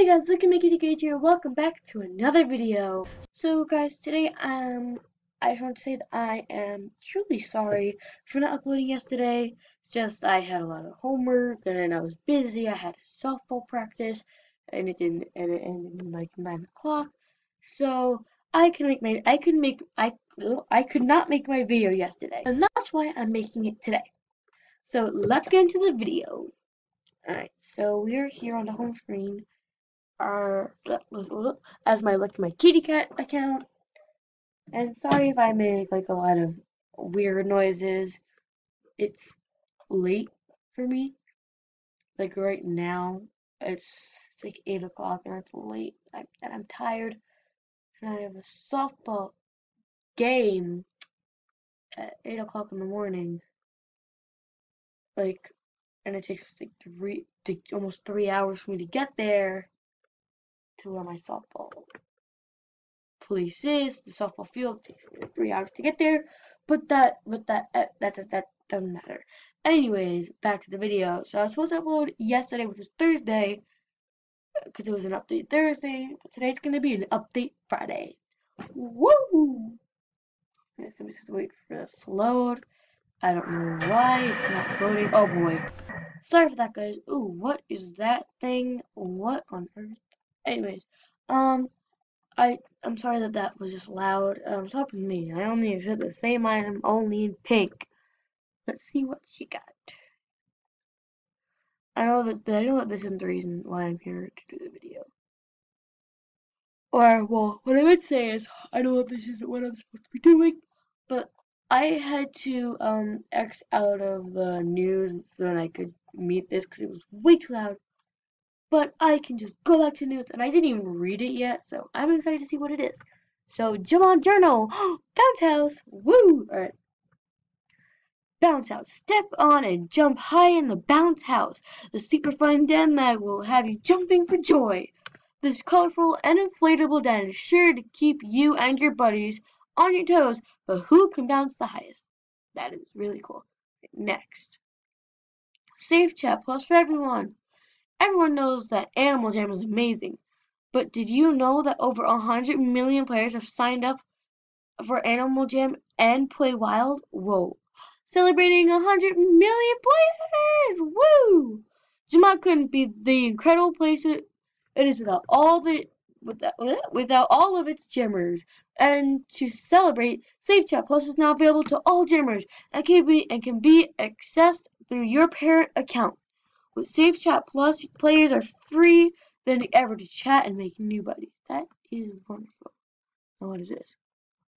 Hey guys, at Mickey Gage here. Welcome back to another video. So guys, today um I just want to say that I am truly sorry for not uploading yesterday. It's just I had a lot of homework and I was busy. I had a softball practice and it didn't and it ended like nine o'clock. So I can make my I could make I I could not make my video yesterday. And that's why I'm making it today. So let's get into the video. Alright, so we're here on the home screen are as my like my kitty cat account. And sorry if I make like a lot of weird noises. It's late for me. Like right now, it's, it's like eight o'clock and it's late I'm, and I'm tired. And I have a softball game at eight o'clock in the morning. Like, and it takes like three, almost three hours for me to get there to where my softball place is. The softball field takes three hours to get there, but that, but that, uh, that, that, that doesn't matter. Anyways, back to the video. So I was supposed to upload yesterday, which was Thursday, because it was an update Thursday, but today it's going to be an update Friday. Woo! Yes, I'm just wait for this to load. I don't know why it's not loading. Oh boy. Sorry for that, guys. Ooh, what is that thing? What on earth? Anyways, um, I I'm sorry that that was just loud. Um, stop with me. I only accept the same item, only in pink. Let's see what she got. I know that I know that this isn't the reason why I'm here to do the video. Or well, what I would say is I know that this isn't what I'm supposed to be doing, but I had to um X out of the news so that I could meet this because it was way too loud. But I can just go back to news, and I didn't even read it yet, so I'm excited to see what it is. So, Jamaa Journal, Bounce House, woo! Alright. Bounce House. Step on and jump high in the Bounce House, the super fun den that will have you jumping for joy. This colorful and inflatable den is sure to keep you and your buddies on your toes, but who can bounce the highest? That is really cool. Next. Safe Chat Plus for everyone. Everyone knows that Animal Jam is amazing, but did you know that over 100 million players have signed up for Animal Jam and Play Wild? Whoa. Celebrating 100 million players! Woo! Jamaa couldn't be the incredible place it, it is without all the without, without all of its jammers. And to celebrate, Safe Chat Plus is now available to all jammers and can be and can be accessed through your parent account. With Safe Chat Plus, players are free than ever to chat and make new buddies. That is wonderful. Now what is this?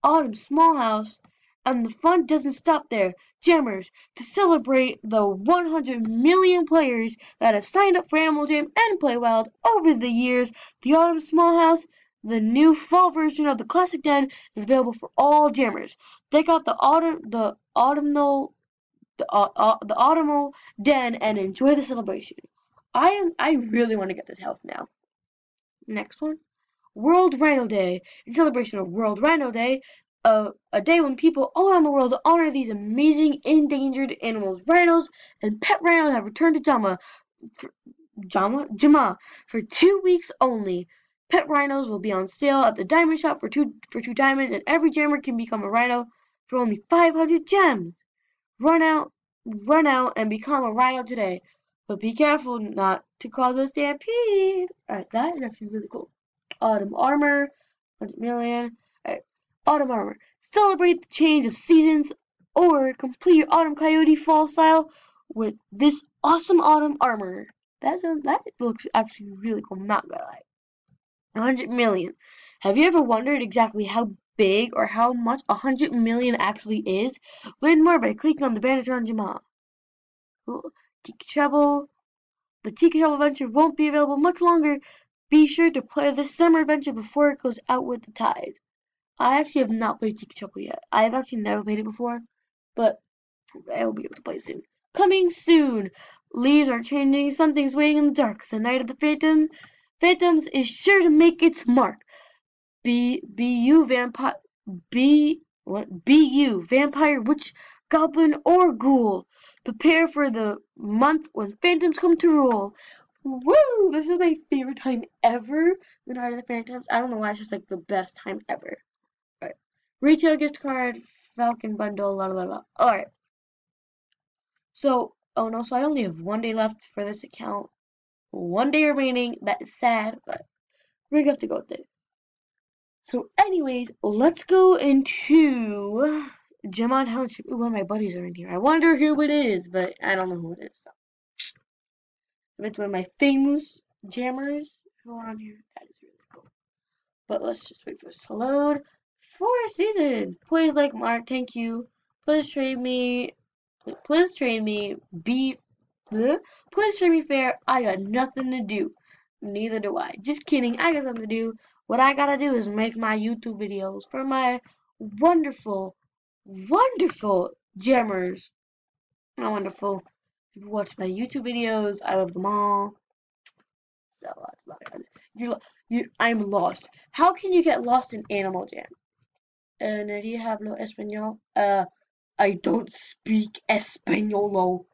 Autumn Small House. And the fun doesn't stop there. Jammers, to celebrate the 100 million players that have signed up for Animal Jam and Play Wild over the years, the Autumn Small House, the new fall version of the Classic Den, is available for all jammers. They got the autumn, the autumnal the, uh, uh, the autumnal den and enjoy the celebration. I am I really want to get this house now. Next one. World Rhino Day. In celebration of World Rhino Day, uh, a day when people all around the world honor these amazing endangered animals. Rhinos and pet rhinos have returned to Jamaa, for, Jamaa, Jamaa for two weeks only. Pet rhinos will be on sale at the diamond shop for two for two diamonds, and every jammer can become a rhino for only 500 gems. Run out, run out and become a rhino today. But be careful not to cause a stampede. Alright, that is actually really cool. Autumn armor, 100 million. Alright, autumn armor. Celebrate the change of seasons or complete your autumn coyote fall style with this awesome autumn armor. That sounds, that looks actually really cool. I'm not gonna lie. 100 million. Have you ever wondered exactly how big or how much a 100 million actually is, learn more by clicking on the banners around Jamaa. Tiki Trouble. The Tiki Trouble adventure won't be available much longer. Be sure to play this summer adventure before it goes out with the tide. I actually have not played Tiki Trouble yet. I have actually never played it before, but I will be able to play it soon. Coming soon! Leaves are changing, something's waiting in the dark. The night of the phantom phantoms is sure to make its mark. Be you vampire be what you vampire witch goblin or ghoul prepare for the month when phantoms come to rule Woo! This is my favorite time ever. The Night of the Phantoms. I don't know why, it's just like the best time ever. Alright. Retail gift card, Falcon bundle, la la la. Alright. So, oh no, so I only have one day left for this account. One day remaining. That is sad, but we're gonna have to go with it. So, anyways, let's go into Jamaa Township. Ooh, of my buddies are in here. I wonder who it is, but I don't know who it is. So. If it's one of my famous jammers who are on here, that is really cool. But let's just wait for this to load. Four seasons. Please like Mark, thank you. Please trade me. Please trade me beef. Please trade me fair. I got nothing to do. Neither do I. Just kidding. I got something to do. What I gotta do is make my YouTube videos for my wonderful, wonderful jammers. Not wonderful. You watch my YouTube videos, I love them all. So you, you, I'm lost. How can you get lost in Animal Jam? Uh, nadie hablo español. Uh, I don't speak español.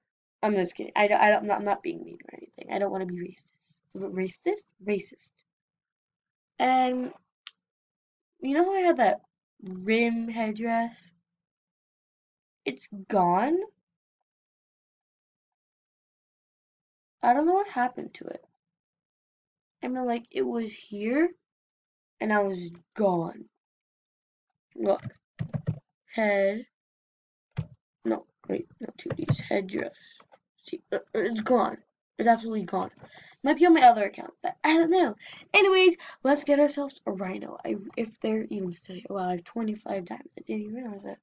I'm just kidding. I, I, I'm, not, I'm not being mean or anything. I don't want to be racist. Racist? Racist. And you know how I had that rim headdress? It's gone. I don't know what happened to it. I mean, like, it was here, and I was gone. Look. Head. No, wait, not two D's. Headdress. See, uh, uh, it's gone. It's absolutely gone. Might be on my other account, but I don't know. Anyways, let's get ourselves a rhino. I, if they're even still. Wow, I have 25 diamonds. I didn't even realize that.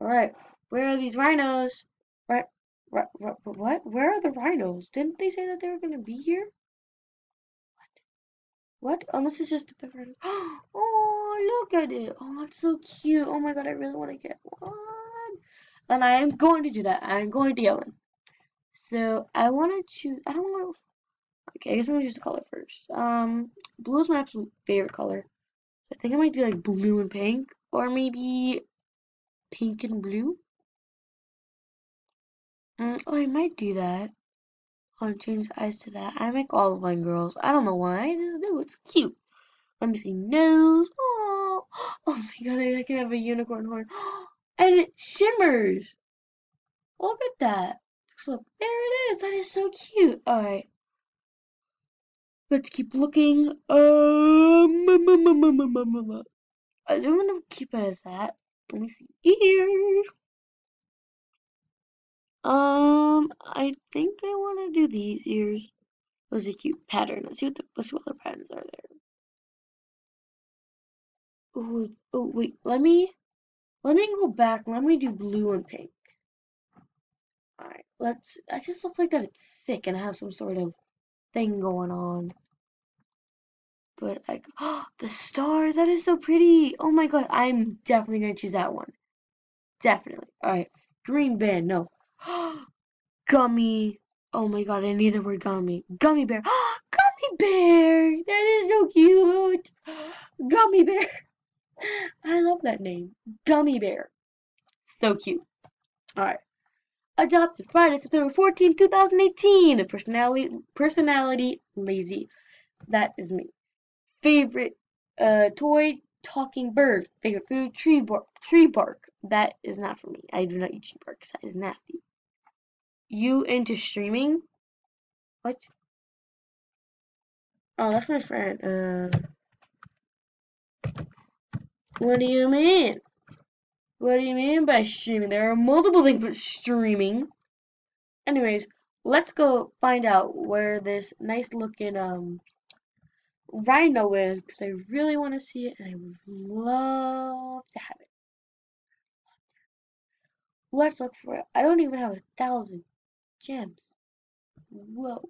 Alright, where are these rhinos? Right, what? Where are the rhinos? Didn't they say that they were going to be here? What? What? Oh, Unless it's just a pepper. Oh, look at it. Oh, it's so cute. Oh my god, I really want to get one. And I am going to do that. I'm going to get one. So, I want to choose. I don't know. Okay, I guess I'm gonna choose the color first. Um, blue is my absolute favorite color. I think I might do like blue and pink, or maybe pink and blue. Mm, oh, I might do that. I'll change eyes to that. I make all of mine girls. I don't know why. I just do. It's cute. Let me see. Nose. Oh, oh my god, I can have a unicorn horn. And it shimmers. Look at that. Just look. There it is. That is so cute. Alright. Let's keep looking. Um, I'm gonna keep it as that. Let me see ears. Um, I think I want to do these ears. Those are cute pattern. Let's see what the let's see what other patterns are there. Oh, oh wait, let me let me go back. Let me do blue and pink. Alright, let's I just look like that it's thick and I have some sort of thing going on. But I, oh, the stars, that is so pretty. Oh my god, I'm definitely going to choose that one. Definitely. Alright, green band, no. gummy. Oh my god, I need the word gummy. Gummy bear. gummy bear. That is so cute. Gummy bear. I love that name. Gummy bear. So cute. Alright adopted Friday, September 14, 2018. Personality, personality, lazy. That is me. Favorite uh, toy, talking bird. Favorite food, tree bark. Tree bark. That is not for me. I do not eat tree bark. That is nasty. You into streaming? What? Oh, that's my friend. Uh, what do you mean? What do you mean by streaming? There are multiple things but streaming. Anyways, let's go find out where this nice looking um rhino is because I really want to see it and I would love to have it. Let's look for it. I don't even have a thousand gems. Whoa.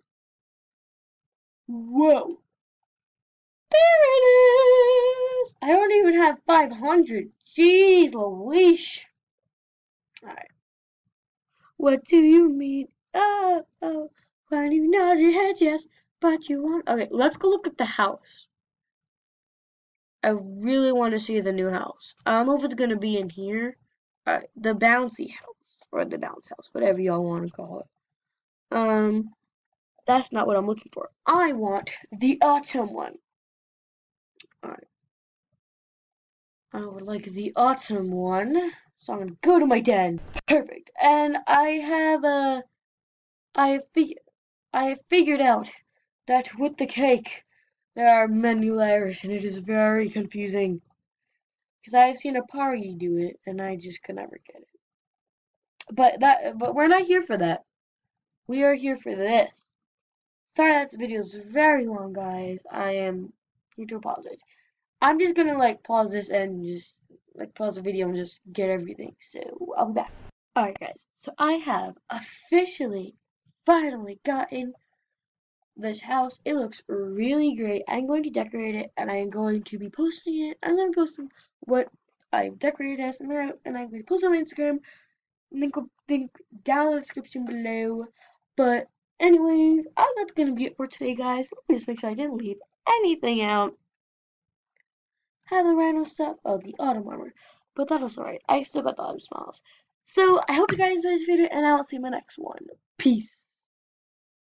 Whoa. There it is! I don't even have 500. Jeez Louise. Alright. What do you mean? Oh, oh. When you nod your head yes, but you want... Okay, let's go look at the house. I really want to see the new house. I don't know if it's going to be in here. Alright, the bouncy house. Or the bounce house, whatever y'all want to call it. Um, that's not what I'm looking for. I want the autumn one. I would oh, like the autumn one. So I'm gonna go to my den. Perfect. And I have a I fig I figured out that with the cake there are many layers and it is very confusing. Because I've seen a party do it and I just could never get it. But that but we're not here for that. We are here for this. Sorry that is very long guys. I am here to apologize. I'm just gonna like pause this and just like pause the video and just get everything. So I'll be back. Alright guys, so I have officially finally gotten this house. It looks really great. I'm going to decorate it and I'm going to be posting it. I'm to post what I've decorated as and I'm to post on Instagram. Link, link down in the description below. But anyways, that's to be it for today guys. Let me just make sure I didn't leave anything out have the rhino stuff. Oh, the autumn armor. But that was alright. I still got the autumn smiles. So, I hope you guys enjoyed this video, and I will see you in my next one. Peace.